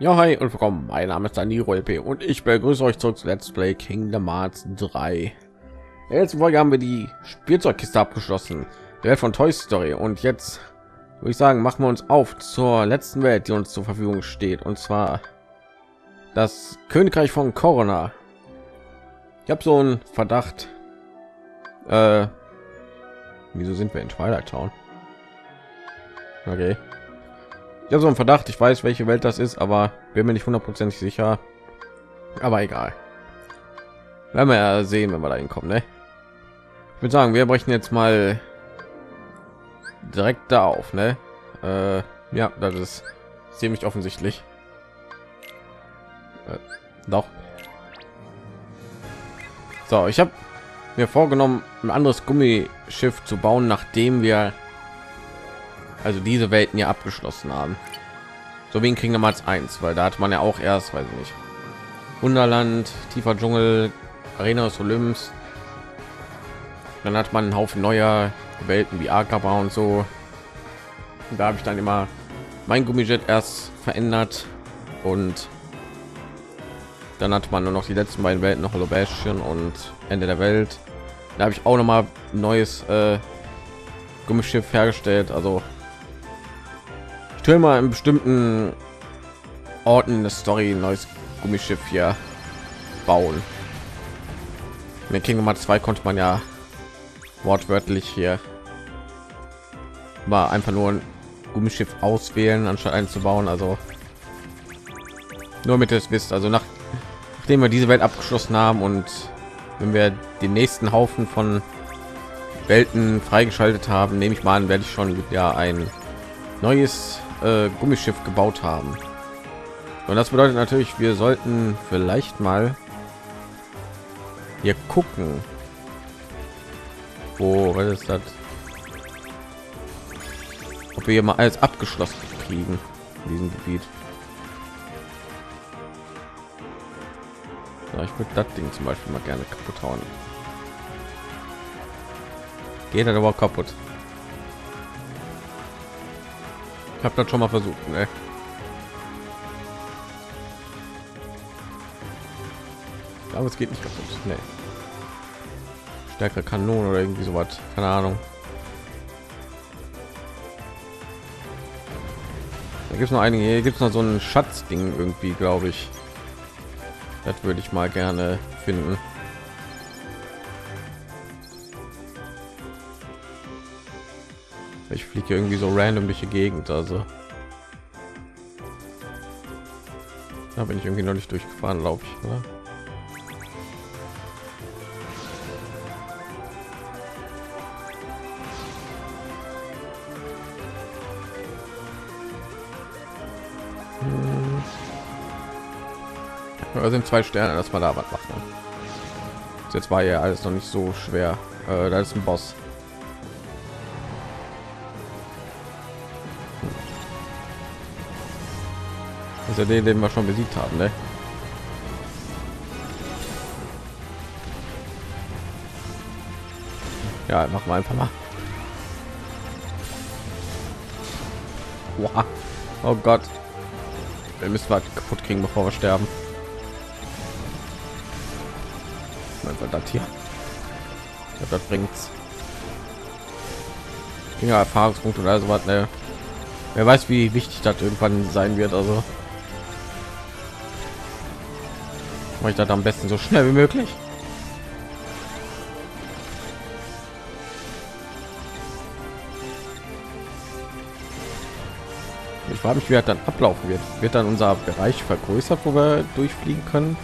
Ja, hi und willkommen. Mein Name ist Daniro LP und ich begrüße euch zurück zu Let's Play Kingdom Hearts 3. Jetzt Folge haben wir die Spielzeugkiste abgeschlossen, die Welt von Toy Story und jetzt würde ich sagen, machen wir uns auf zur letzten Welt, die uns zur Verfügung steht und zwar das Königreich von Corona. Ich habe so einen Verdacht. Äh, wieso sind wir in Twilight Town? Okay. Ich habe so einen Verdacht, ich weiß, welche Welt das ist, aber bin mir nicht hundertprozentig sicher. Aber egal. Werden wir ja sehen, wenn wir dahin kommen, ne? Ich würde sagen, wir brechen jetzt mal direkt da auf, ne? Äh, ja, das ist ziemlich offensichtlich. Äh, doch. So, ich habe mir vorgenommen, ein anderes Gummischiff zu bauen, nachdem wir also diese Welten ja abgeschlossen haben. So wie in Kingdom Hearts 1, weil da hat man ja auch erst, weiß ich nicht, Wunderland, tiefer Dschungel, Arena des Olymps. Dann hat man einen Haufen neuer Welten wie Akaba und so. Und da habe ich dann immer mein Gummijet erst verändert und dann hat man nur noch die letzten beiden Welten noch Hollow Bastion und Ende der Welt. Da habe ich auch noch mal neues äh, Gummischiff hergestellt. Also will mal in bestimmten Orten eine Story ein neues Gummischiff hier bauen. Mit Kingdom Hearts 2 konnte man ja wortwörtlich hier war einfach nur ein Gummischiff auswählen, anstatt einzubauen. Also nur mit es wisst, also nach, nachdem wir diese Welt abgeschlossen haben und wenn wir den nächsten Haufen von Welten freigeschaltet haben, nehme ich mal an, werde ich schon ja ein neues äh, Gummischiff gebaut haben. Und das bedeutet natürlich, wir sollten vielleicht mal hier gucken. Wo, was ist das? Ob wir hier mal alles abgeschlossen kriegen in diesem Gebiet. Ja, ich würde das Ding zum Beispiel mal gerne kaputt hauen. Geht er aber kaputt. Ich habe das schon mal versucht. Ne? Aber es geht nicht kaputt. Nee. Stärkere Kanonen oder irgendwie so was. Keine Ahnung. Da gibt es noch einige. Hier gibt es noch so ein Schatzding irgendwie, glaube ich. Das würde ich mal gerne finden. Ich fliege irgendwie so random durch die Gegend, also da bin ich irgendwie noch nicht durchgefahren, glaube ich. Oder? Hm. Sind zwei Sterne, dass man da was macht. Ne? Jetzt war ja alles noch nicht so schwer. Äh, da ist ein Boss. Ja den, den wir schon besiegt haben, ne? Ja, machen wir einfach mal. Wow. Oh Gott. Wir müssen was kaputt kriegen, bevor wir sterben. Was das hier? Ja, das bringt's. Ja, Erfahrungspunkte oder so was, ne? Wer weiß, wie wichtig das irgendwann sein wird, also. Mache ich das am besten so schnell wie möglich. Ich frage mich wie dann ablaufen wird. Wird dann unser bereich vergrößert wo wir durchfliegen können?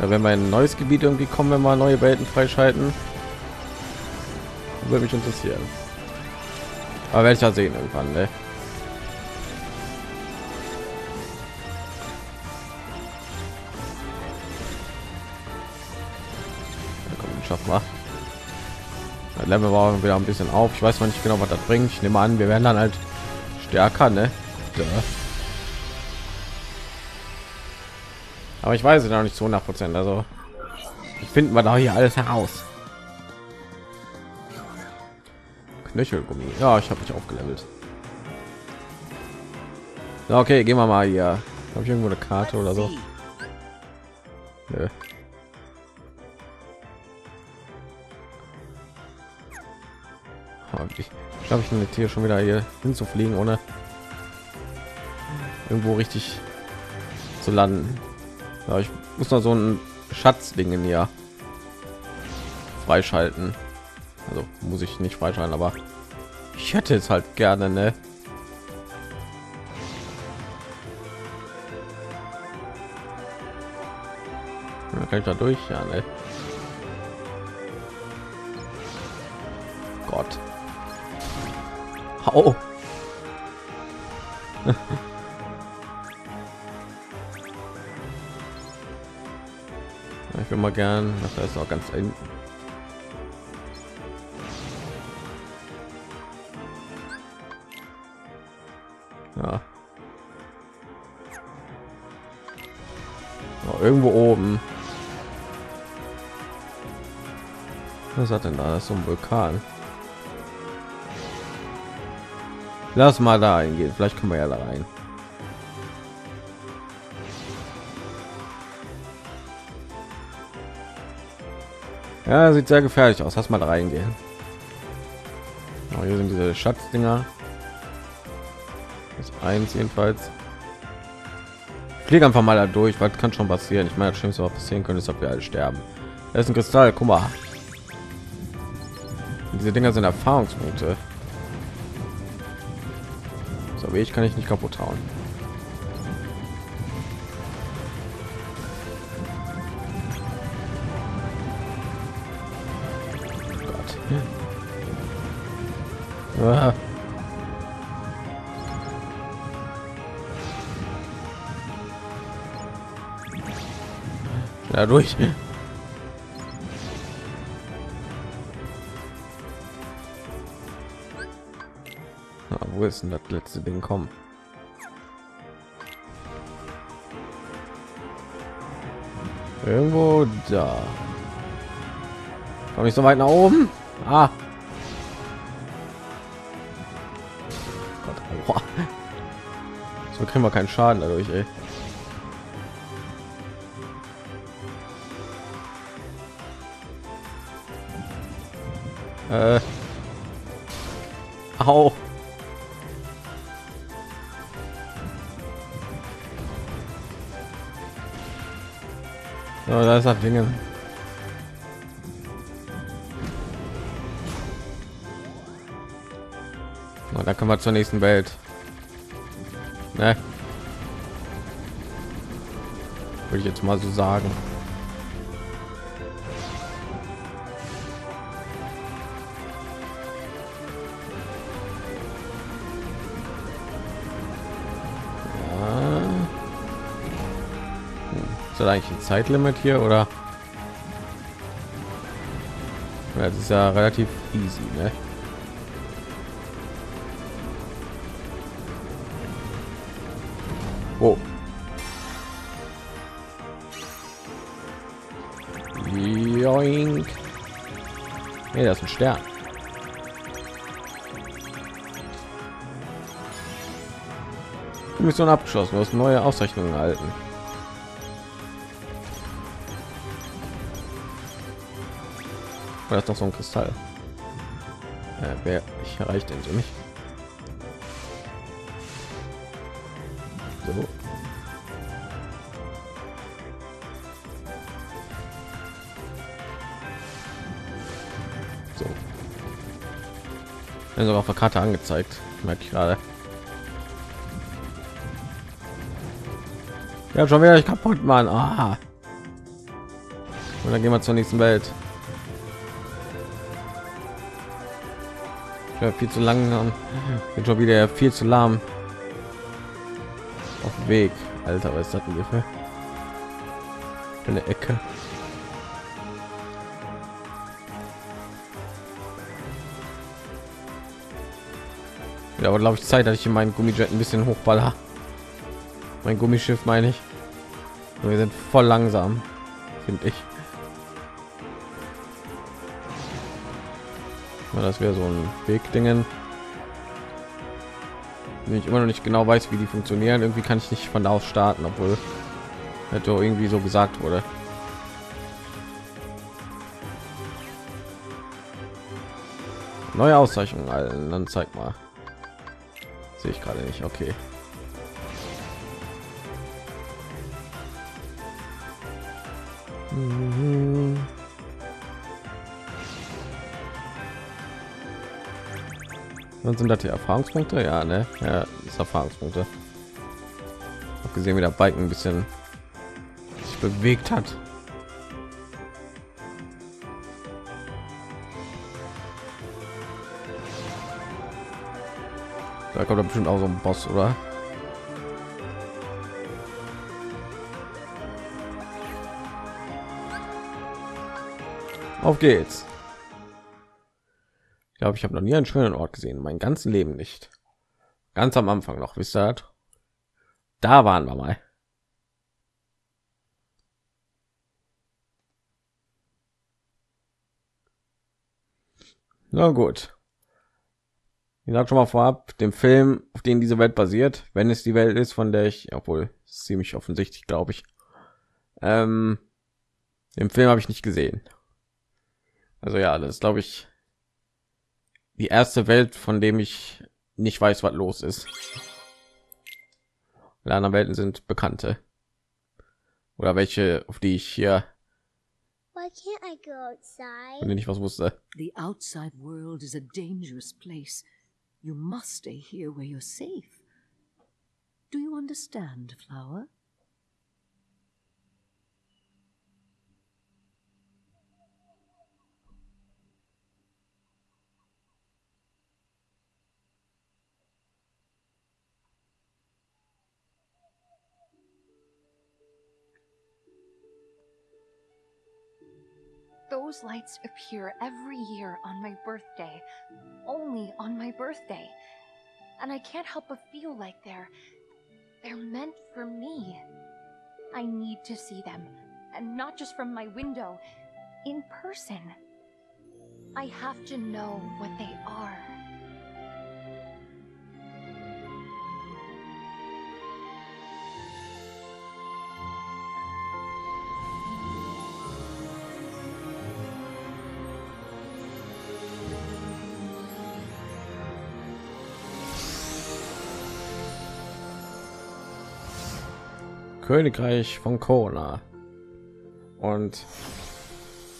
Ja, wenn wir ein neues gebiet irgendwie kommen wenn wir neue welten freischalten? Würde mich interessieren. Aber werde ich ja sehen irgendwann ne? Level war wieder ein bisschen auf. Ich weiß noch nicht genau, was das bringt. Ich nehme an, wir werden dann halt stärker, ne? Ja. Aber ich weiß es noch nicht zu 100 Prozent. Also finden wir da hier alles heraus. Knöchelgummi. Ja, ich habe mich aufgelevelt. Okay, gehen wir mal hier Habe ich irgendwo eine Karte oder so? Nö. Ich glaube, ich mit hier schon wieder hier hinzufliegen, ohne irgendwo richtig zu landen. Ja, ich muss noch so ein Schatzdingen hier freischalten. Also muss ich nicht freischalten, aber ich hätte es halt gerne, ne? Ja, kann ich da durch? Ja, ne? Hau. ich will mal gern, das ist auch ganz hinten. Ja. Oh, irgendwo oben. Was hat denn da? Das ist so ein Vulkan. Lass mal da eingehen. Vielleicht können wir ja da rein. Ja, sieht sehr gefährlich aus. Lass mal da reingehen. Oh, hier sind diese Schatzdinger. Das eins jedenfalls. Flieg einfach mal da durch, was kann schon passieren. Ich meine, das Schlimmste, was passieren könnte, ist, ob wir alle sterben. Das ist ein Kristall. Guck mal. Diese Dinger sind Erfahrungspunkte. Wie ich kann ich nicht kaputt hauen. Oh. Ah. Ja, denn das letzte Ding kommen? Irgendwo da. Komme ich so weit nach oben? Ah. Gott, so kriegen wir keinen Schaden dadurch, ey. Äh. So, da ist das Ding. Und da können wir zur nächsten Welt. Ne? Würde ich jetzt mal so sagen. Das eigentlich ein Zeitlimit hier oder? Ja, das ist ja relativ easy, ne? Oh. Joink. Nee, das ist ein Stern. Mission abgeschlossen. Du hast neue Auszeichnungen erhalten. Oder ist doch so ein Kristall? Äh, wer ich erreicht den so nicht. So. So. Ja, sogar auf der Karte angezeigt, merke ich gerade. Ja, schon wieder ich kaputt, Mann. Ah. Und dann gehen wir zur nächsten Welt. Ja, viel zu lang. Bin schon wieder viel zu lahm. Auf dem Weg. Alter, was ist das ungefähr? Eine Ecke. Ja, aber glaube ich Zeit, dass ich in meinen Gummijet ein bisschen hochballer. Mein Gummischiff meine ich. Wir sind voll langsam, finde ich. Ja, das wäre so ein Weg dingen. ich immer noch nicht genau weiß, wie die funktionieren. Irgendwie kann ich nicht von da aus starten, obwohl hätte irgendwie so gesagt wurde. Neue Auszeichnung, dann zeig mal. Sehe ich gerade nicht. Okay. Mhm. Sind das die Erfahrungspunkte, ja, ne? Ja, ist Erfahrungspunkte. Hab gesehen, wie der Balken ein bisschen sich bewegt hat. Da kommt bestimmt auch so ein Boss, oder? Auf geht's. Ich glaube, ich habe noch nie einen schönen Ort gesehen, mein ganzes Leben nicht. Ganz am Anfang noch, wisst ihr? Das? Da waren wir mal. Na gut. Ich sag schon mal vorab, dem Film, auf den diese Welt basiert, wenn es die Welt ist, von der ich, obwohl ziemlich offensichtlich, glaube ich, ähm, den Film habe ich nicht gesehen. Also ja, das glaube ich, die erste Welt, von dem ich nicht weiß, was los ist. Alle anderen Welten sind bekannte. Oder welche, auf die ich hier wenn ich was wusste. The outside world is a dangerous place. You must stay here where you're safe. Do you understand, Flower? Those lights appear every year on my birthday. Only on my birthday. And I can't help but feel like they're... they're meant for me. I need to see them. And not just from my window. In person. I have to know what they are. Königreich von Corona. Und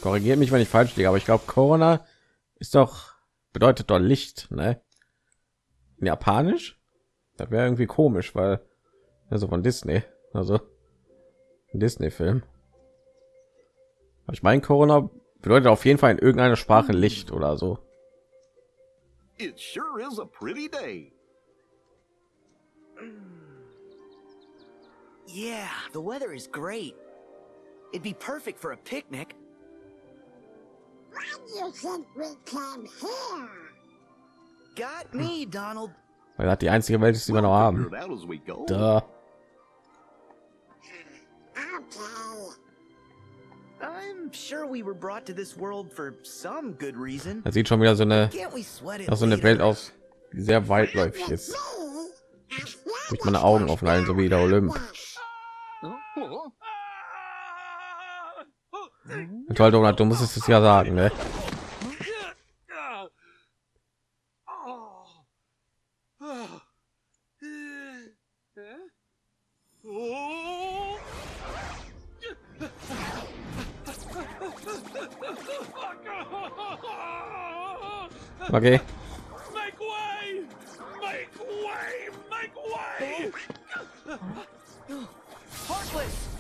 korrigiert mich, wenn ich falsch liege, aber ich glaube, Corona ist doch bedeutet doch Licht, ne? In Japanisch? Das wäre irgendwie komisch, weil also von Disney, also Disney-Film. Ich meine, Corona bedeutet auf jeden Fall in irgendeiner Sprache Licht oder so. It sure is a pretty day. Yeah, the weather is great. It'd be perfect for a picnic. Why do you think we came here? Got me, Donald. Weil das die einzige Welt ist, die wir noch haben. Figure it out as we go. Da. Hmm, okay. I'm sure we were brought to this world for some good reason. Das sieht schon wieder so eine, Can't we sweat it nach so eine? Welt aus, die sehr weitläufig ist. Mit meine Augen offen so wie der Olymp. Toll, Donald, du musstest es ja sagen, ne? Okay. Make way! Make way! Make way! Heartless!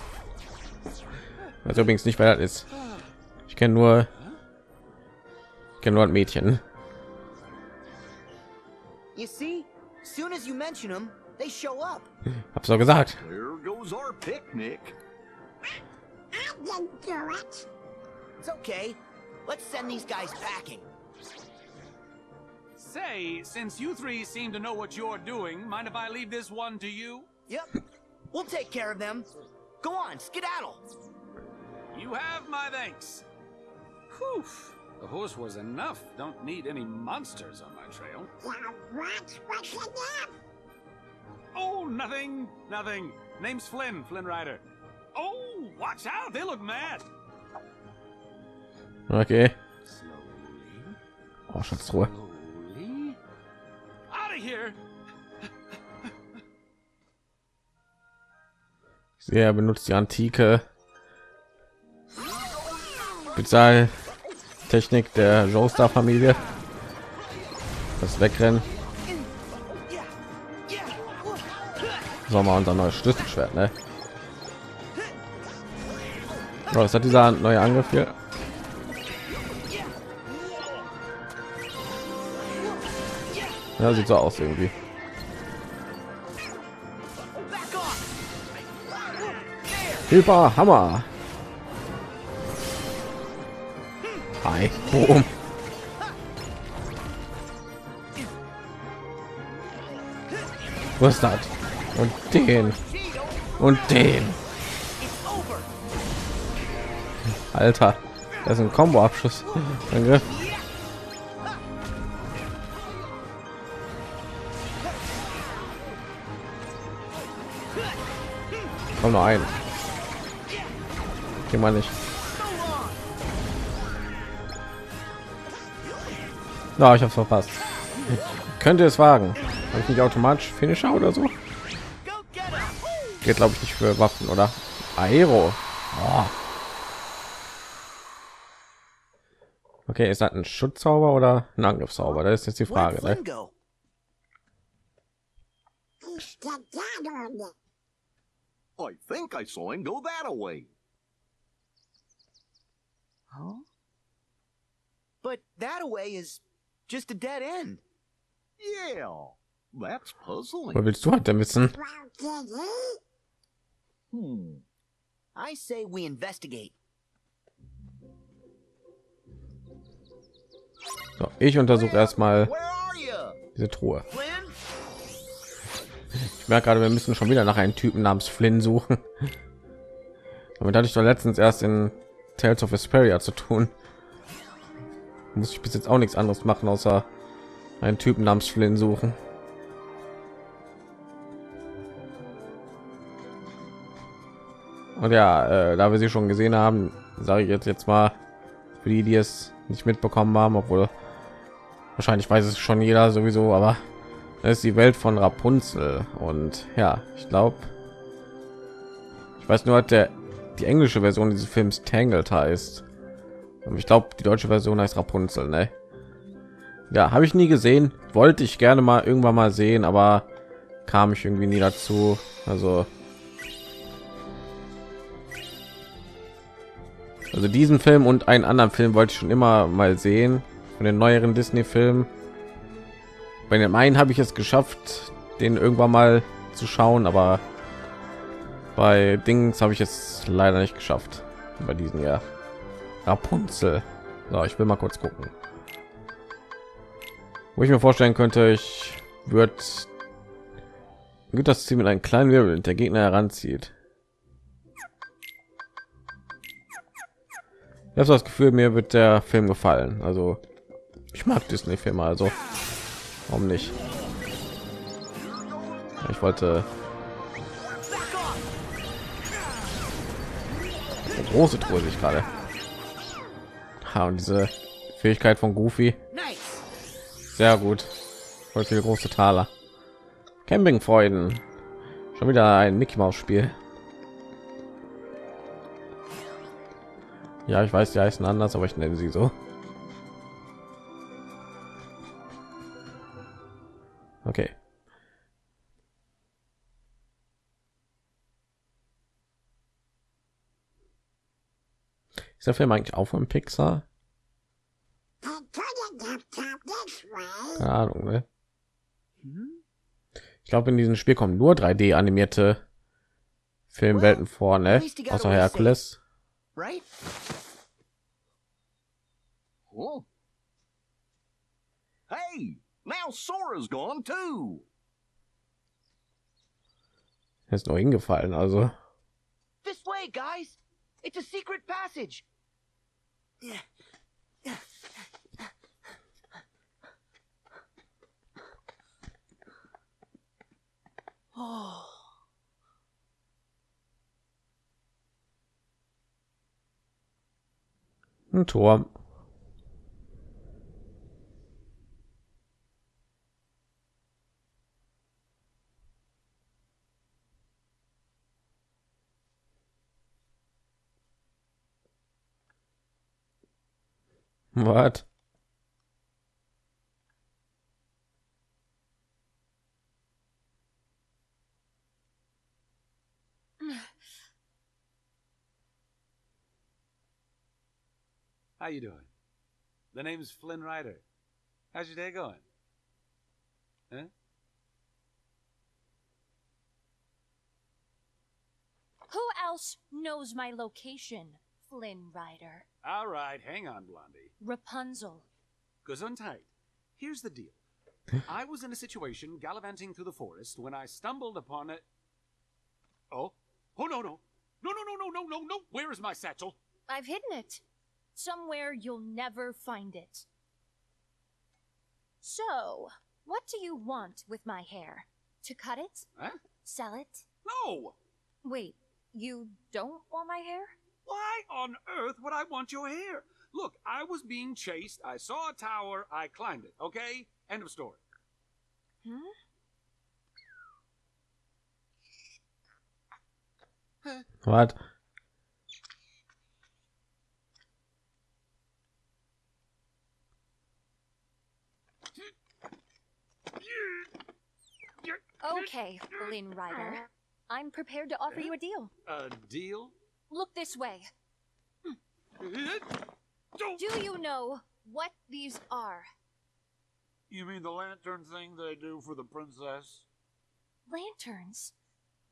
weiß übrigens nicht, das ist. Ich kenne nur, ich kenne nur ein Mädchen. You see, soon as you mention them, they show up. Hab's doch gesagt. There goes our picnic. I didn't do it. It's okay. Let's send these guys packing. Say, since you three seem to know what you're doing, mind if I leave this one to you? Yep, we'll take care of them. Go on, skedaddle. You have my thanks. Whew. The horse was enough. Don't need any monsters on my trail. Yeah, watch what you do. Oh, nothing, nothing. Name's Flynn, Flynn Rider. Oh, watch out, they look mad. Okay. Slowly, Oh, Schatztruhe. slowly. Out of here. Ich sehe, er benutzt die antike Spezialtechnik der Joestar-Familie. Das Wegrennen. So mal unser neues Schlüsselschwert, ne? Oh, hat dieser neue Angriff hier? Ja, sieht so aus irgendwie. Hyper Hammer. Hi. Boom. Was ist das? Und den. Und den. Alter, das ist ein Combo-Abschuss. Angriff. Komm noch ein. Geh mal nicht. Na, ich hab's verpasst. Könnte es wagen. Habe ich nicht automatisch Finisher oder so? Geht glaube ich nicht für Waffen oder Aero. Oh. Okay, ist das ein Schutzzauber oder ein Angriffszauber? Das ist jetzt die Frage. Ne? I think I saw him go that away. Huh? But that away is just a dead end. Yeah, that's puzzling. Was willst du halt wissen? Hmm. I say we investigate. So, ich untersuche erstmal diese Truhe. Ich merke gerade, wir müssen schon wieder nach einem Typen namens Flynn suchen. Damit hatte ich doch letztens erst in Tales of Vesperia zu tun. Muss ich bis jetzt auch nichts anderes machen, außer einen Typen namens Flynn suchen. Und ja, äh, da wir sie schon gesehen haben, sage ich jetzt jetzt mal für die, die es nicht mitbekommen haben, obwohl wahrscheinlich weiß es schon jeder sowieso, aber das ist die Welt von Rapunzel und ja, ich glaube, ich weiß nur, hat der die englische Version dieses Films Tangled heißt. Ich glaube, die deutsche Version heißt Rapunzel, ne? Ja, habe ich nie gesehen, wollte ich gerne mal irgendwann mal sehen, aber kam ich irgendwie nie dazu. Also Also diesen Film und einen anderen Film wollte ich schon immer mal sehen von den neueren Disney-Filmen. Bei dem einen habe ich es geschafft, den irgendwann mal zu schauen, aber bei Dings habe ich es leider nicht geschafft. Bei diesen ja Rapunzel. So, ich will mal kurz gucken. Wo ich mir vorstellen könnte, ich würde das Ziel mit einem kleinen Wirbel der Gegner heranzieht. Ich habe das Gefühl, mir wird der Film gefallen. Also ich mag Disney-Filme, also warum nicht? Ich wollte große Truhe sich gerade. Ha, und diese Fähigkeit von Goofy, sehr gut. Voll viele große Taler. Campingfreuden. Schon wieder ein Mickey Maus Spiel. Ja, ich weiß, die heißen anders, aber ich nenne sie so. Okay. Ist der Film eigentlich auch von Pixar? Keine Ahnung, ne? Hmm? Ich glaube, in diesem Spiel kommen nur 3D animierte Filmwelten vor, ne? Außer Herkules. Right? Hey, now Sora's gone too. Er ist nur hingefallen, also. This way, guys. It's a secret passage. Ein Turm. Was? How you doing? The name's Flynn Rider. How's your day going? Huh? Who else knows my location, Flynn Rider? All right, hang on, Blondie. Rapunzel. Gesundheit. Here's the deal. I was in a situation gallivanting through the forest when I stumbled upon it. Oh? Oh, no, no. No, no, no, no, no, no, no. Where is my satchel? I've hidden it. Somewhere you'll never find it. So, what do you want with my hair? To cut it? Huh? Sell it? No! Wait, you don't want my hair? Why on earth would I want your hair? Look, I was being chased. I saw a tower. I climbed it. Okay? End of story. Hmm? Was? Okay, Flynn Rider. I'm prepared to offer you a deal. A deal? Look this way. Don't. You know what these are? You mean the lantern thing they do for the princess? Lanterns?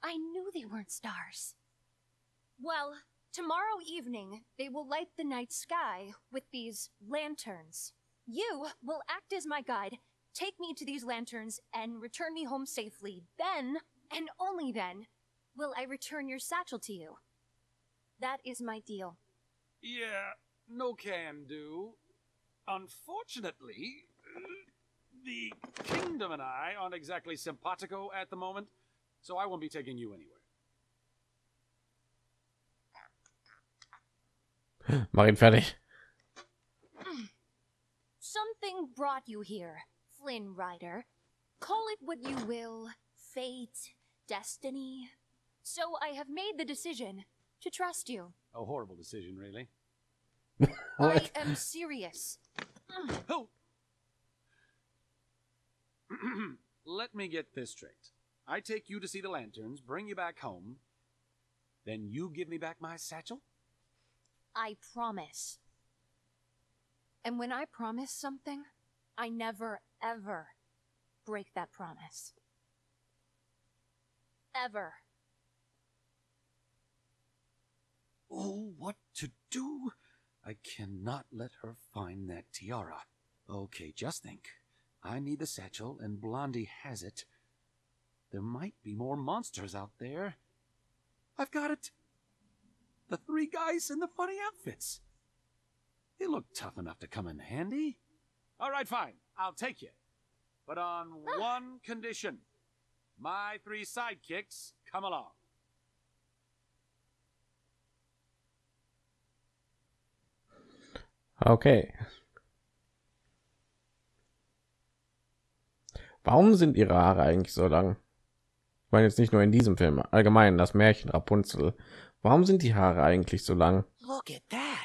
I knew they weren't stars. Well, tomorrow evening, they will light the night sky with these lanterns. You will act as my guide, take me to these lanterns, and return me home safely. Then, and only then, will I return your satchel to you. That is my deal. Yeah, no can do. Unfortunately, the kingdom and I aren't exactly simpatico at the moment, so I won't be taking you anywhere. Mach ihn fertig. Something brought you here, Flynn Rider. Call it what you will fate, destiny. So I have made the decision to trust you. A horrible decision, really. I am serious. Oh! Let me get this straight. I take you to see the lanterns, bring you back home, then you give me back my satchel? I promise. And when I promise something, I never, ever break that promise. Ever. Oh, what to do? I cannot let her find that tiara. Okay, just think. I need the satchel, and Blondie has it. There might be more monsters out there. I've got it! The three guys in the funny outfits. They look tough enough to come in handy. All right, fine. I'll take you. But on ah. one condition. My three sidekicks come along. Okay. Warum sind ihre Haare eigentlich so lang? Ich meine jetzt nicht nur in diesem Film, allgemein das Märchen Rapunzel. Warum sind die Haare eigentlich so lang?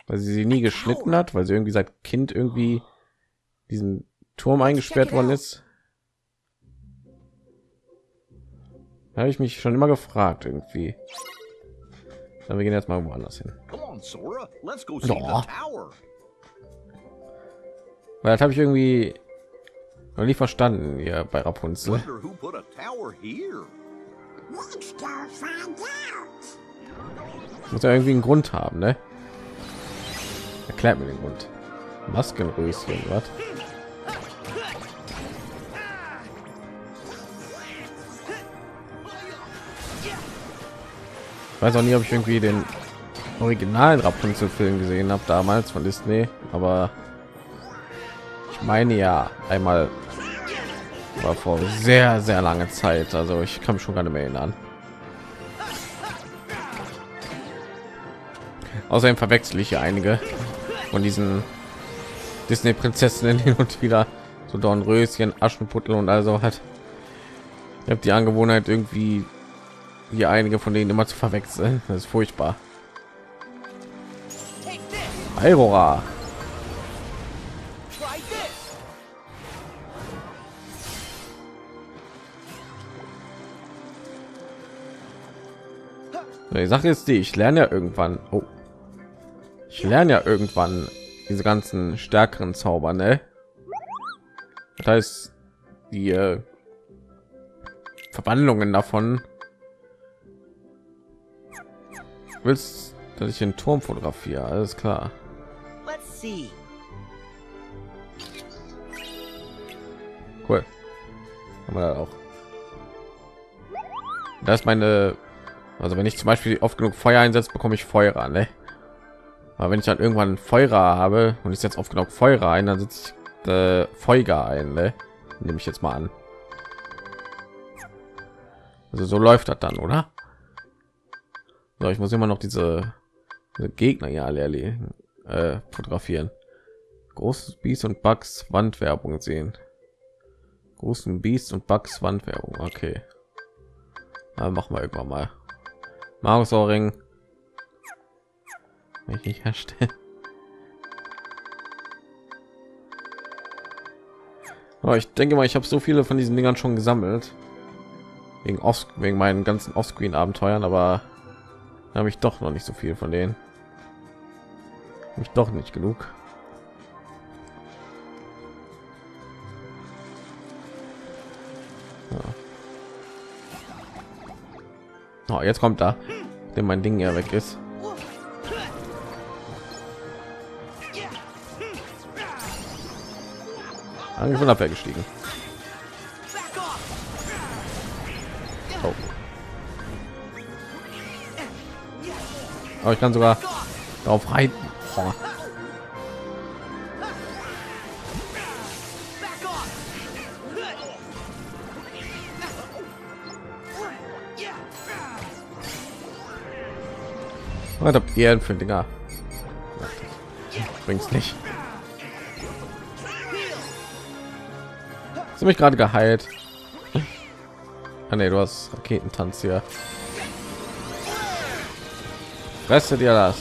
Weil sie sie nie geschnitten hat, weil sie irgendwie seit Kind irgendwie diesen Turm eingesperrt worden ist. Da habe ich mich schon immer gefragt irgendwie. Dann wir gehen jetzt mal woanders hin. Come on, Sora. Let's go see the tower. Weil das habe ich irgendwie noch nie verstanden hier bei Rapunzel. Muss ja irgendwie einen Grund haben, ne? Erklärt mir den Grund. Maskenröschen, was? Ich weiß auch nie, ob ich irgendwie den originalen Rapunzel-Film gesehen habe damals von Disney, aber meine ja einmal war vor sehr sehr lange Zeit. Also ich kann mich schon gar nicht mehr erinnern. Außerdem verwechsel ich hier einige von diesen Disney Prinzessinnen hin und wieder so Dornröschen, Aschenputtel und also hat. Ich habe die Angewohnheit irgendwie hier einige von denen immer zu verwechseln. Das ist furchtbar. Aurora. Die Sache ist die, ich lerne ja irgendwann. Oh. Ich lerne ja irgendwann diese ganzen stärkeren Zauber, ne? Das heißt, die äh, Verwandlungen davon. Willst, dass ich den Turm fotografiere? Alles klar. Cool. Haben wir da auch. Das ist meine. Also wenn ich zum Beispiel oft genug Feuer einsetze, bekomme ich Feuer, ne? Aber wenn ich dann irgendwann Feuer habe und ich jetzt oft genug Feuer ein, dann sitze ich äh, Feuer ein, ne? Nehme ich jetzt mal an. Also so läuft das dann, oder? So, ich muss immer noch diese, diese Gegner ja alle erledigen, äh, fotografieren. Großes Biest und Bugs Wandwerbung sehen. Großen Biest und Bugs Wandwerbung. Okay. Dann machen wir irgendwann mal. Markus Ohrring. Wenn ich nicht herstellen. Aber ich denke mal, ich habe so viele von diesen Dingern schon gesammelt. Wegen, Off wegen meinen ganzen Offscreen-Abenteuern, aber habe ich doch noch nicht so viel von denen. Hab ich doch nicht genug. Ja. Oh, jetzt kommt da, denn mein Ding ja weg ist. Angriff und Abwehr gestiegen. Oh. Aber ich kann sogar darauf reiten. Boah. Was habt ihr denn für Dinger? Bringt's nicht. Du mich gerade geheilt? Ah, nee, du hast Raketentanz hier. Fresse dir das.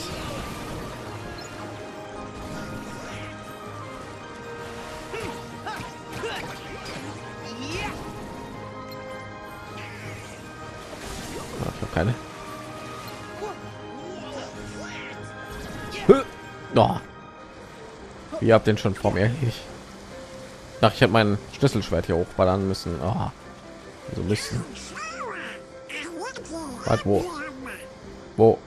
Ah, Ich keine. Ihr habt den schon vor mir. Ich Ach, ich habe mein Schlüsselschwert hier hochballern müssen. Oh. So ein bisschen. Warte, wo? Wo?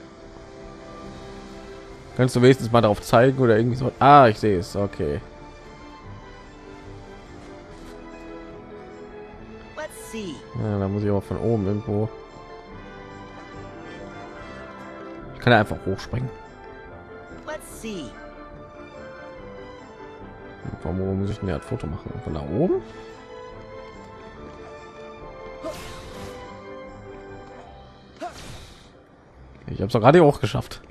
Kannst du wenigstens mal darauf zeigen oder irgendwie so? Ah, ich sehe es. Okay. Ja, da muss ich aber von oben irgendwo. Ich kann einfach hochspringen. Let's see. Von wo muss ich denn ein Foto machen? Von da oben? Ich habe es gerade auch geschafft.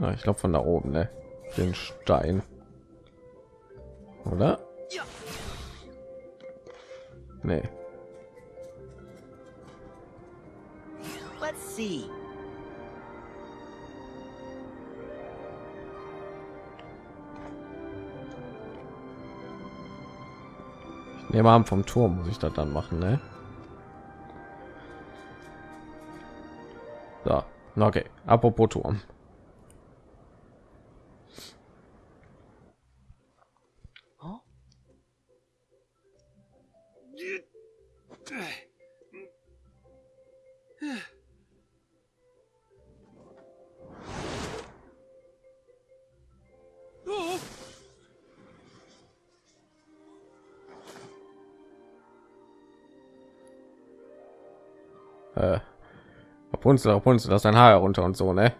Ja, ich glaube von da oben, ne? Den Stein. Oder? Nee. Let's see. Nee, mal vom Turm muss ich das dann machen, ne? So, okay. Apropos Turm. Rapunzel, Rapunzel, das ist dein Haar herunter und so, ne?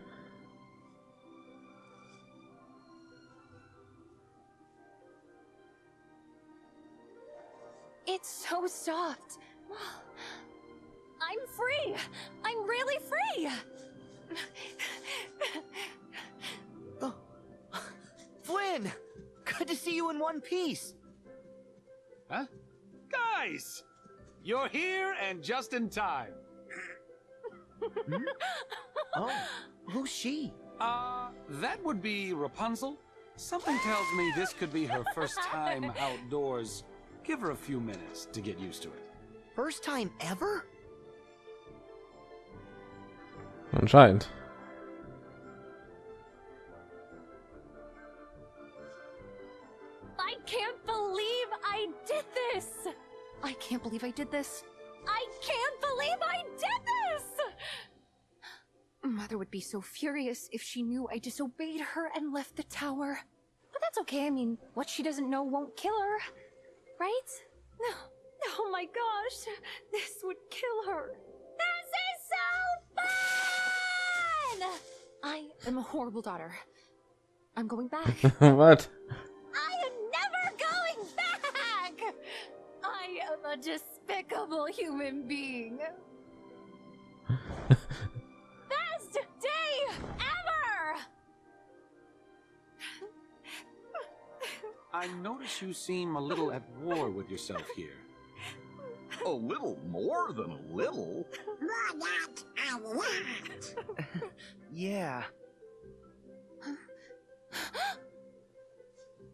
Rapunzel. Something tells me this could be her first time outdoors. Give her a few minutes to get used to it. First time ever? Anscheinend. I can't believe I did this. I can't believe I did this. I can't believe I did this. Mother would be so furious if she knew I disobeyed her and left the tower. But that's okay. I mean, what she doesn't know won't kill her. Right? No. Oh my gosh. This would kill her. This is so fun! I am a horrible daughter. I'm going back. what? I am never going back! I am a despicable human being. I notice you seem a little at war with yourself here. A little more than a little. More not a lot. Yeah.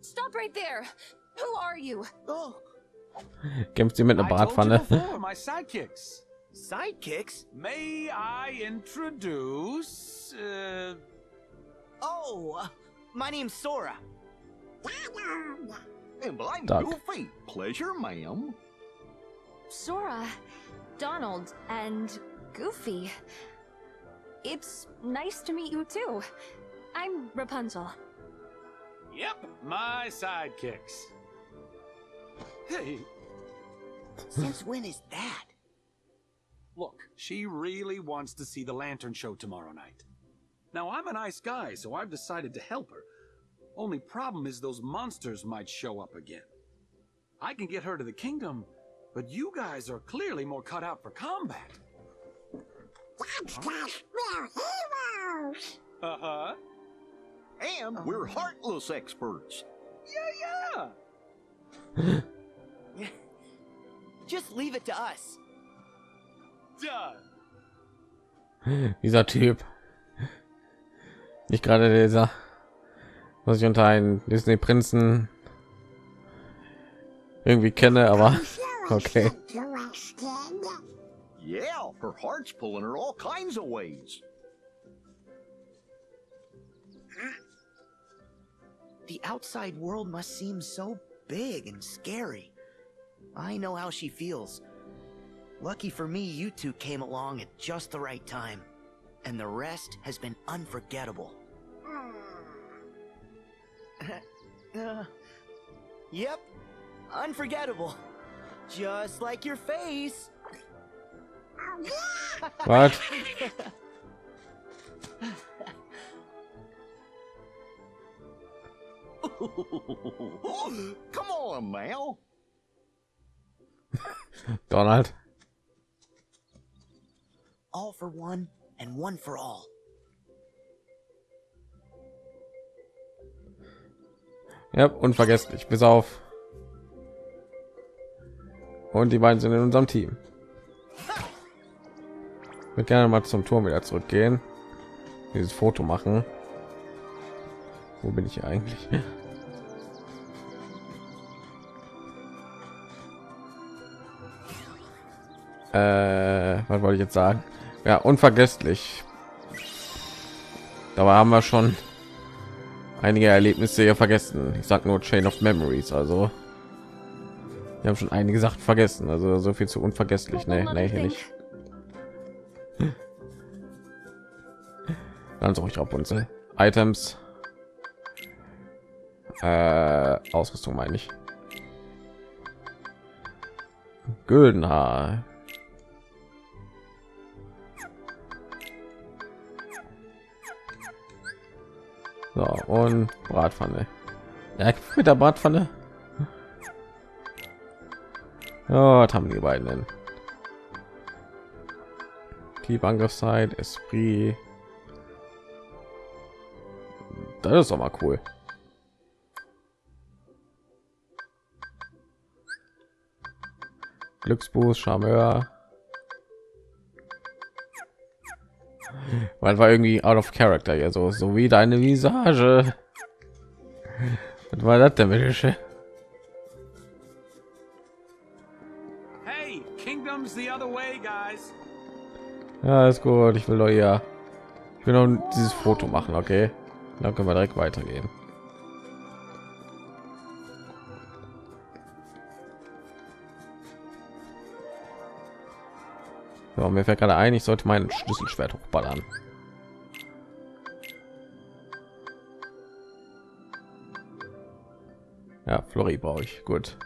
Stop right there! Who are you? Oh, Kämpft sie mit einer I told Bratpfanne? before, my sidekicks. sidekicks? May I introduce? Uh, Oh, uh, my name's Sora. Donald. And I'm Doug. Goofy. Pleasure, ma'am. Sora, Donald, and Goofy. It's nice to meet you too. I'm Rapunzel. yep, my sidekicks. Hey, Since when is that? look, she really wants to see the lantern show tomorrow night. Now, I'm a nice guy, so I've decided to help her. Only problem is those monsters might show up again. I can get her to the kingdom, but you guys are clearly more cut out for combat. That's cause we're heroes. Uh huh. And we're heartless experts. Yeah, yeah. Just leave it to us. Done. Dieser Typ. Nicht gerade dieser, was ich unter einen Disney-Prinzen irgendwie kenne, aber Sure okay. Yeah, her heart's pulling her all kinds of ways. The outside world must seem so big and scary. I know how she feels. Lucky for me, you two came along at just the right time. And the rest has been unforgettable. Uh, yep, unforgettable. Just like your face. What? Come on now. Donald. All for one and one for all. Ja, unvergesslich. Bis auf. Und die beiden sind in unserem Team. Würde gerne mal zum Turm wieder zurückgehen. Dieses Foto machen. Wo bin ich eigentlich? Äh, was wollte ich jetzt sagen? Ja, unvergesslich. Dabei haben wir schon einige Erlebnisse hier vergessen. Ich sag nur Chain of Memories, also wir haben schon einige Sachen vergessen, also so viel zu unvergesslich. Nee, nee, hier nicht. Ganz ruhig Rapunzel. Items. Äh, Ausrüstung meine ich. Güldenhaar. So, und Bratpfanne. Ja, mit der Bratpfanne. Ja, was haben die beiden denn? Tiefangriffszeit, Esprit. Das ist doch mal cool. Glücksboost, Charmeur. Weil war irgendwie out of character ja so, so wie deine Visage. Was war das denn, bitte? Hey, kingdom's the other way, guys. Ja, ist gut. Ich will doch ja. Ich will noch dieses Foto machen, okay? Dann können wir direkt weitergehen. Ja, mir fällt gerade ein, ich sollte mein Schlüsselschwert hochballern. Ja, Flori brauche ich. Gut.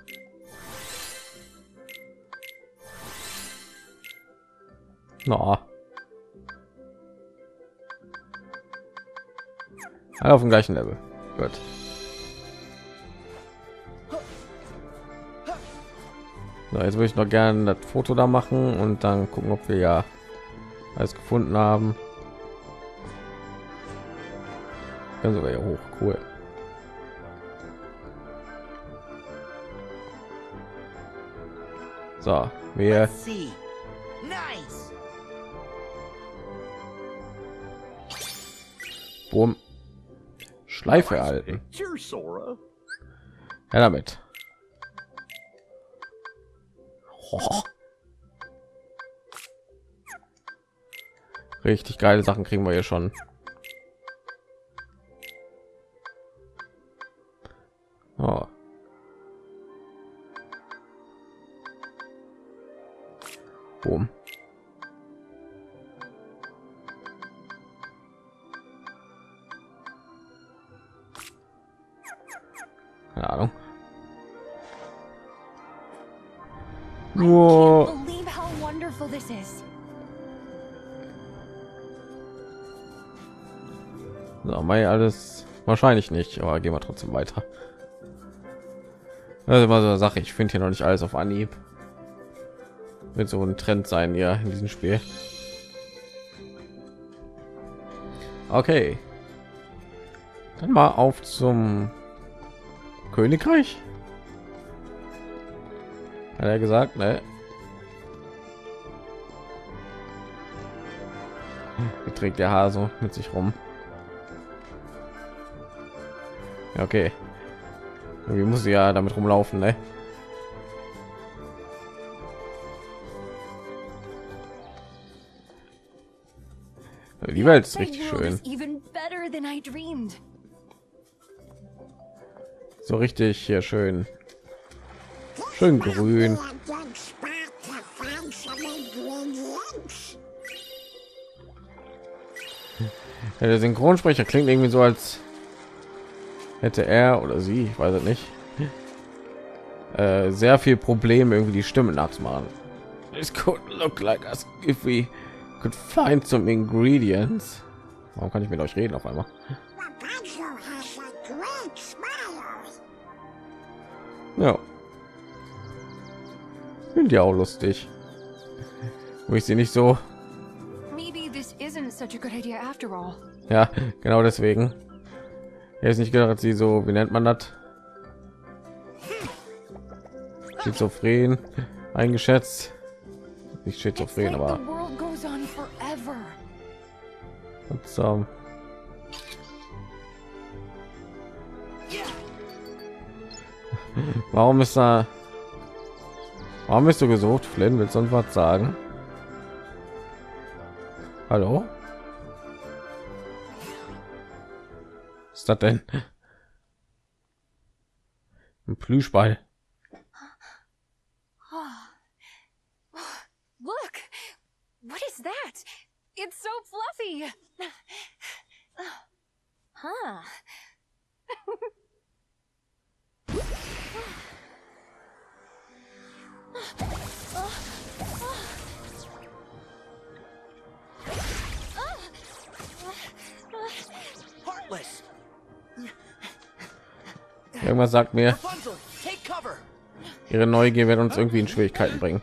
No. Alle auf dem gleichen Level. Gut. So, jetzt würde ich noch gerne das Foto da machen und dann gucken, ob wir ja alles gefunden haben. Können sogar hier hoch, cool. So, wir. Nice. Boom. Schleife erhalten. Ja, damit. Richtig geile Sachen kriegen wir hier schon. Wahrscheinlich nicht, aber gehen wir trotzdem weiter. Ist immer so eine Sache. Ich finde hier noch nicht alles auf Anhieb. Wird so ein Trend sein ja in diesem Spiel. Okay. Dann mal auf zum Königreich. Hat er gesagt, ne? Wie trägt der Hase mit sich rum? Ja, okay. Wie muss sie ja damit rumlaufen, ne? Die Welt ist richtig schön. So richtig hier schön. Schön grün. Ja, der Synchronsprecher klingt irgendwie so, als hätte er oder sie, ich weiß es nicht, äh, sehr viel Probleme irgendwie die Stimme nachzumachen. It could look like as if we could find some ingredients. Warum kann ich mit euch reden auf einmal? Ja. Finde ja auch lustig. Wo ich sie nicht so, ja, genau deswegen. Er ist nicht gedacht, dass sie so, wie nennt man das? Schizophren eingeschätzt. Nicht schizophren, aber und, ähm, Warum ist da? Warum bist du gesucht, Flynn? Willst du uns was sagen? Hallo? Das denn? Ein Plüschball. Look! What is that? It's so fluffy! Huh. Irgendwas sagt mir, Rapunzel, take cover. Ihre Neugier wird uns irgendwie in Schwierigkeiten bringen.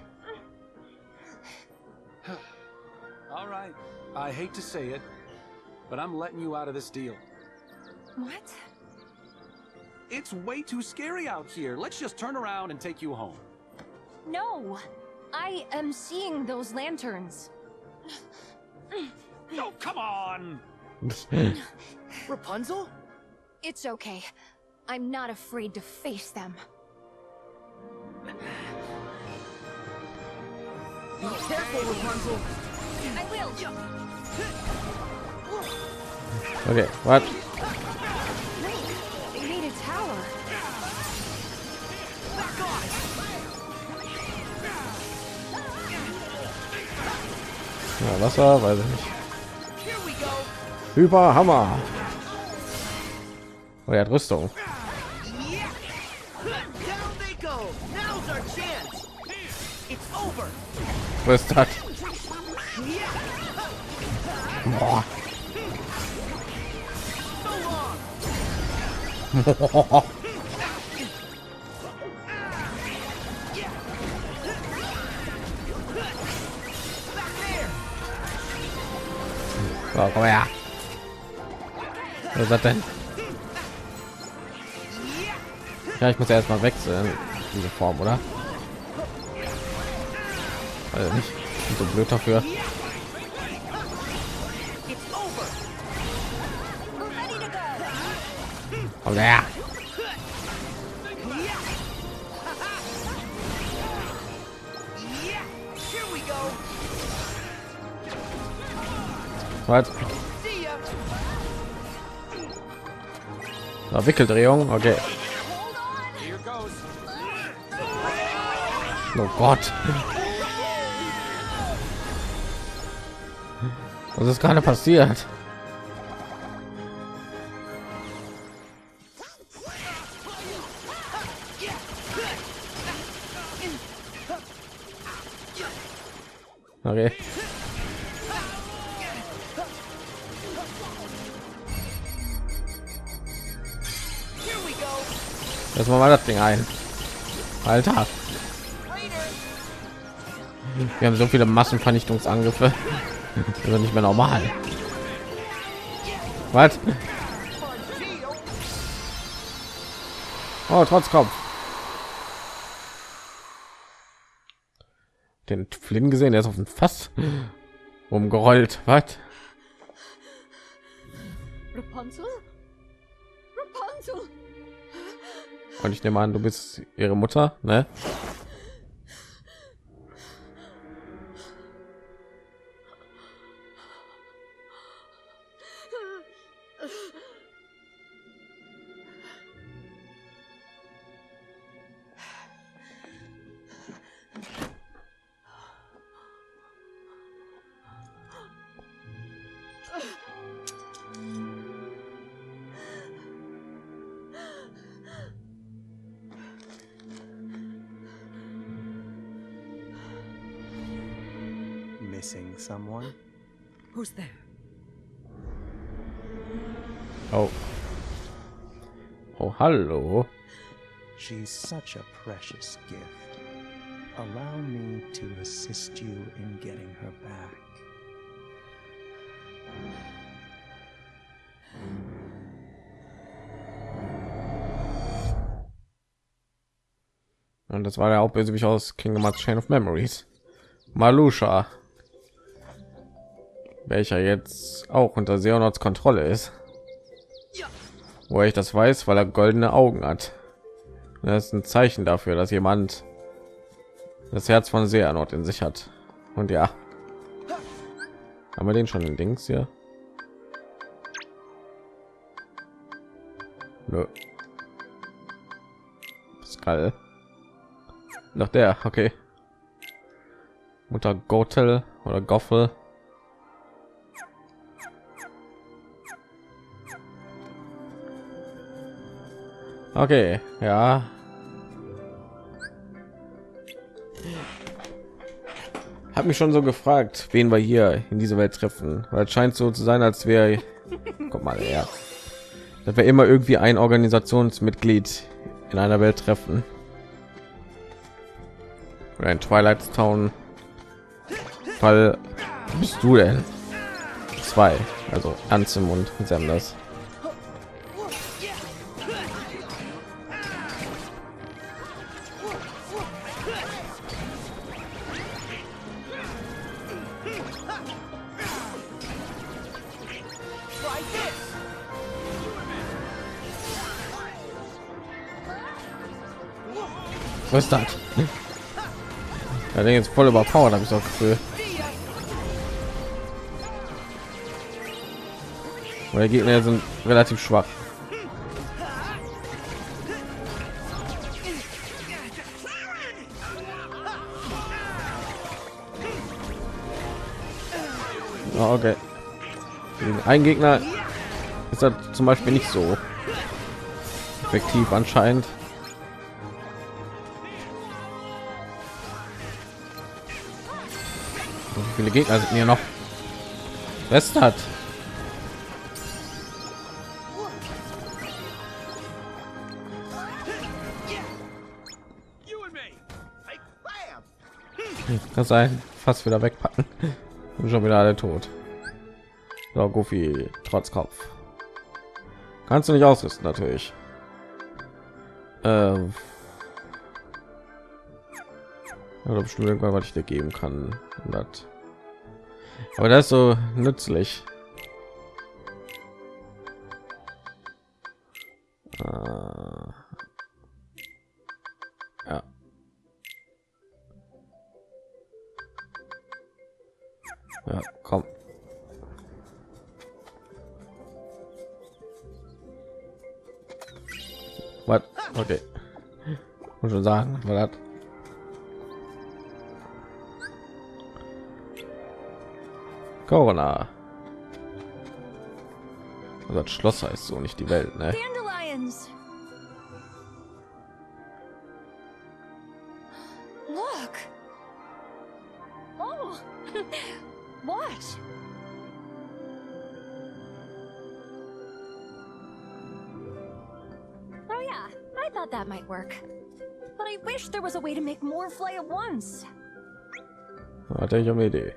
I hate to say it, but I'm letting you out of this deal. What? It's way too scary out here. Let's just turn around and take you home. No! I am seeing those lanterns. Oh, come on! Rapunzel? It's okay. I'm not afraid to face them. Be careful, Rapunzel. I will. jump! Okay, what? They made a tower. Ja, Wasser, weiß ich nicht. Hyper Hammer. Oh, er hat Rüstung. Was ist das? Boah. So, komm her. Was ist das denn? Ja, ich muss erst mal wechseln, diese Form, oder? Also nicht so blöd dafür. Komm her. Was? Wickeldrehung, okay. Oh Gott. Was ist gerade passiert? Okay. Lass mal das Ding ein. Alter. Wir haben so viele Massenvernichtungsangriffe. Das ist nicht mehr normal. Was? Oh, trotz Kopf. Den Flynn gesehen, der ist auf dem Fass umgerollt. Was? Rapunzel? Rapunzel! Und ich nehme an, du bist ihre Mutter, ne? Missing someone? Who's there? Oh. Oh, hallo. She's such a precious gift. Allow me to assist you in getting her back. Und das war der Hauptbösewicht aus Kingdom Hearts Chain of Memories. Malusha. Welcher jetzt auch unter Seonots Kontrolle ist. Wo ich das weiß, weil er goldene Augen hat. Das ist ein Zeichen dafür, dass jemand das Herz von Seanot in sich hat. Und ja, haben wir den schon in Dings hier? Nö. Pascal. Noch der, okay. Mutter Gotel oder Goffel. Okay, ja. Hab mich schon so gefragt, wen wir hier in dieser Welt treffen, weil es scheint so zu sein, als wäre, guck mal her, dass wir immer irgendwie ein Organisationsmitglied in einer Welt treffen. Oder ein Twilight Town Fall bist du denn? Zwei, also Ansem und Sanders. Was ist das? Ja, der jetzt voll überpowered, habe ich so Gefühl. Die Gegner sind relativ schwach. Oh, okay. Ein Gegner ist das zum Beispiel nicht so effektiv anscheinend. Viele Gegner sind hier noch? Was hat? Kann sein, fast wieder wegpacken. Und schon wieder alle tot. So, Goofy, trotz Kopf. Kannst du nicht ausrüsten, natürlich. Ähm. Ja, bestimmt irgendwann, was ich dir geben kann. 100. Aber das ist so nützlich. Äh, ja. Ja, komm. Was? Okay. Muss schon sagen, was hat. Corona. Also das Schloss heißt so nicht die Welt, ne? Dandelions! Look! Oh! what? Oh yeah, I thought that might work. But I wish there was a way to make more fly at once. Hatte ich eine Idee.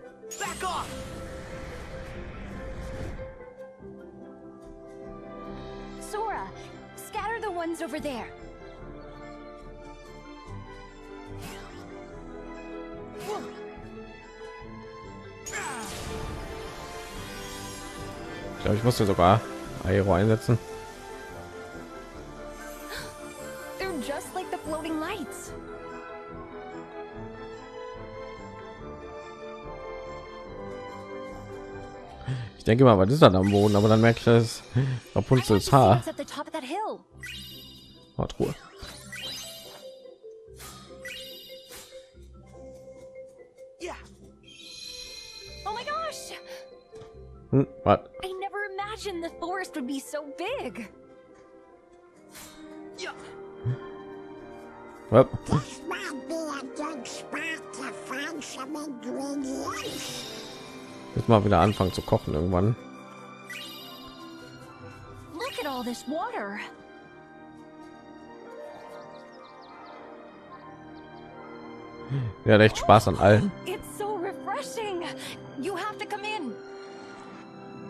Ich musste sogar Aero einsetzen. Ich denke mal, was ist das am Boden? Aber dann merke ich, dass Rapunzels Haar. So big. Yeah. Was? This might be a good spot to find some ingredients. Jetzt mal wieder anfangen zu kochen irgendwann. Look at all this water. Ja, echt Spaß an allen. It's so refreshing. You have to come in.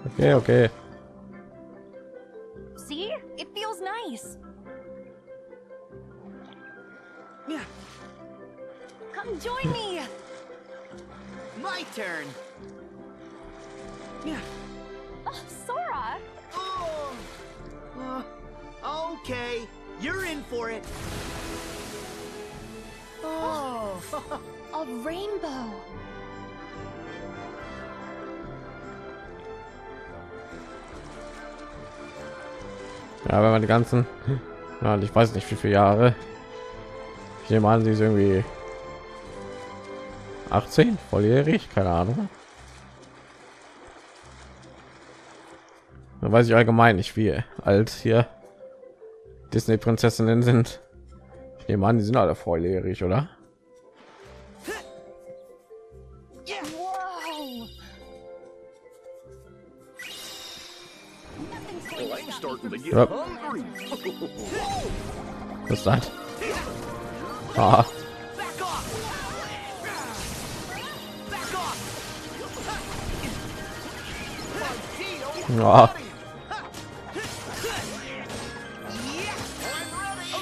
Okay, okay. A rainbow. Ja, wenn man die ganzen, ja, ich weiß nicht wie viele Jahre. Ich nehme an, sie ist irgendwie 18, volljährig, keine Ahnung. Da weiß ich allgemein nicht, wie alt hier Disney Prinzessinnen sind. Ich nehme an, die sind alle volljährig, oder? Ja. Was ist das? Ah. Ja.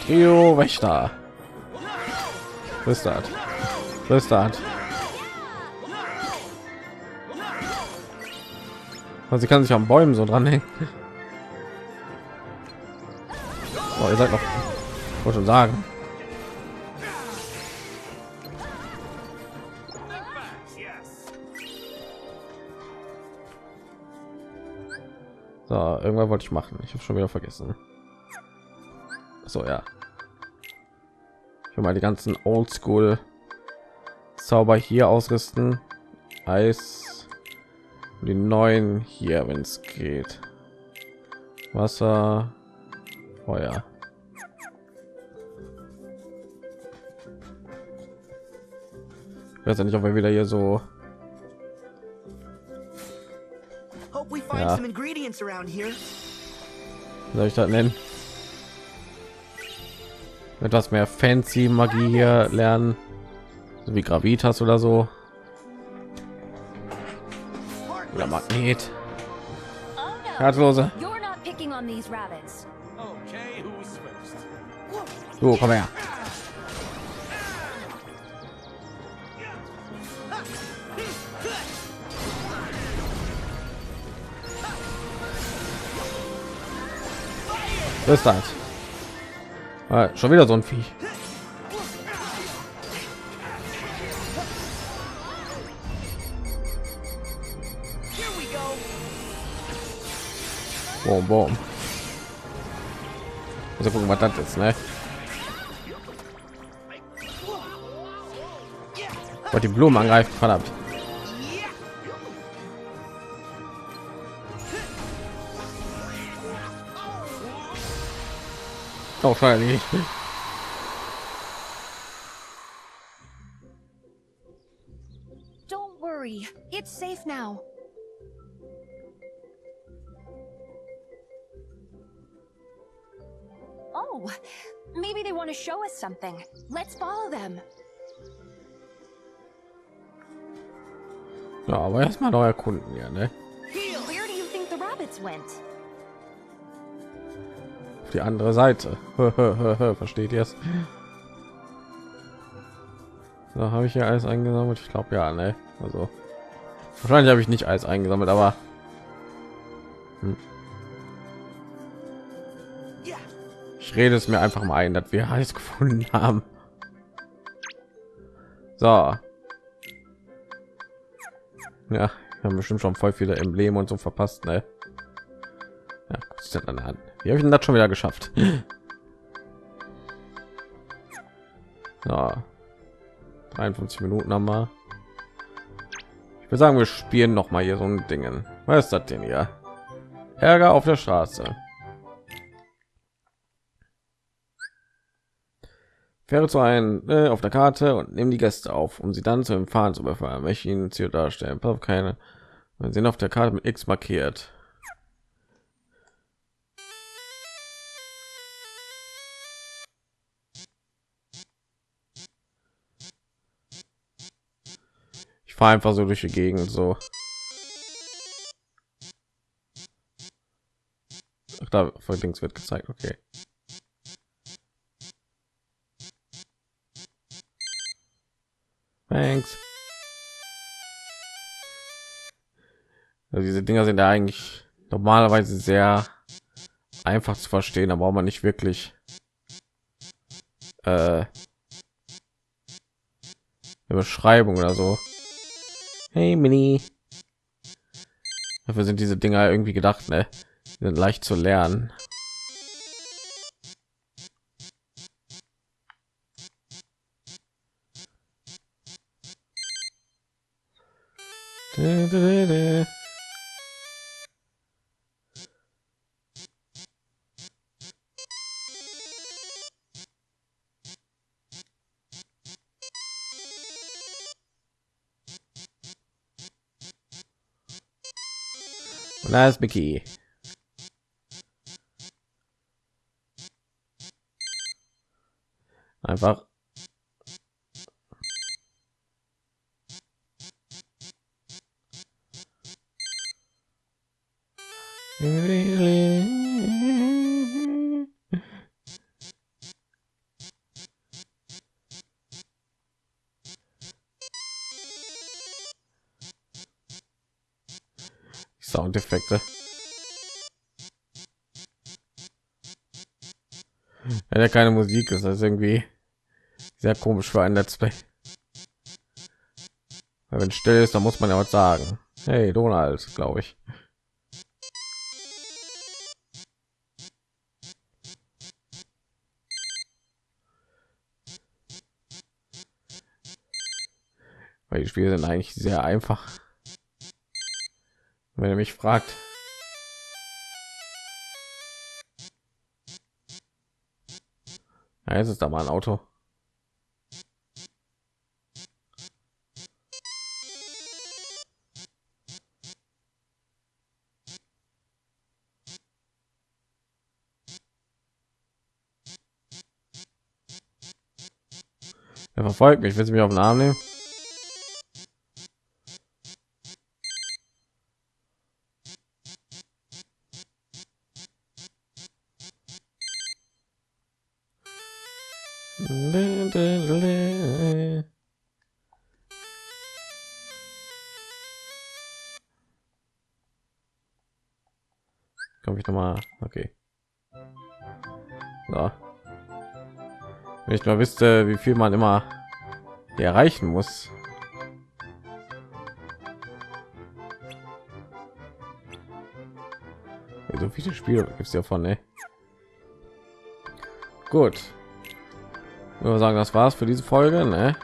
Jo, Wächter. Was ist das? Was ist das? Also sie kann sich am Bäumen so dranhängen. Oh, ihr seid noch. Wollte schon sagen. So, irgendwann wollte ich machen. Ich habe schon wieder vergessen. So ja. Ich will mal die ganzen Oldschool Zauber hier ausrüsten. Eis. Die neuen hier, wenn es geht. Wasser, Feuer. Ich weiß ja nicht, ob wir wieder hier so Hope we find Ja. some ingredients around here. wie soll ich das nennen? Etwas mehr fancy magie hier lernen. So wie gravitas oder so. Oder magnet. Oh herzlose so komm her ist das? Ah, schon wieder so ein Vieh. Boom, boom. Also gucken, was das ist, ne? Wollte die Blumen angreifen, verdammt. Oh, wahrscheinlich. Don't worry, it's safe now. Oh, maybe they want to show us something. Let's follow them. Ja, aber erstmal noch erkunden, ja, ne? Auf die andere Seite. Versteht ihr es? So, habe ich hier alles eingesammelt? Ich glaube ja, ne? Also wahrscheinlich habe ich nicht alles eingesammelt, aber hm. ich rede es mir einfach mal ein, dass wir alles gefunden haben. So. Ja, wir haben bestimmt schon voll viele Embleme und so verpasst, ne? Ja, dir das dann an. Wie habe ich denn das schon wieder geschafft? So. 53 Minuten haben wir. Ich würde sagen, wir spielen noch mal hier so ein Dingen. Was ist das denn hier? Ärger auf der Straße. Fähre zu einem äh, auf der Karte und nehme die Gäste auf, um sie dann zu empfahren zu befördern. Welche ihnen Ziel darstellen. Auf keine. Wir sind auf der Karte mit X markiert. Ich fahre einfach so durch die Gegend so. Ach, da voll Dings wird gezeigt, okay. Thanks. Also diese Dinger sind ja eigentlich normalerweise sehr einfach zu verstehen, aber braucht man nicht wirklich äh, eine Beschreibung oder so. Hey Mini. Dafür sind diese Dinger irgendwie gedacht, ne? Die sind leicht zu lernen. Ist Mickey. Einfach. Wenn ja keine Musik ist, das ist irgendwie sehr komisch für ein Let's Play. Wenn still ist, dann muss man ja was sagen. Hey, Donald, glaube ich. Weil die Spiele sind eigentlich sehr einfach. Wenn er mich fragt. Ja, jetzt ist da mal ein Auto. Er verfolgt mich, will sie mich auf den Arm nehmen? Ich mal wüsste, wie viel man immer erreichen muss. So viele Spiele gibt es ja von, ne? Gut. Ich würde sagen, das war's für diese Folge, ne?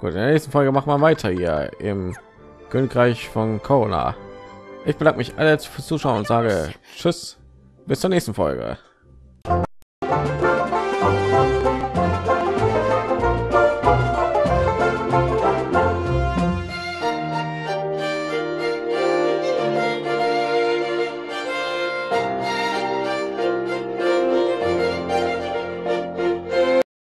Gut, in der nächsten Folge machen wir weiter hier im Königreich von Kona. Ich bedanke mich alle fürs Zuschauen und sage Tschüss, bis zur nächsten Folge.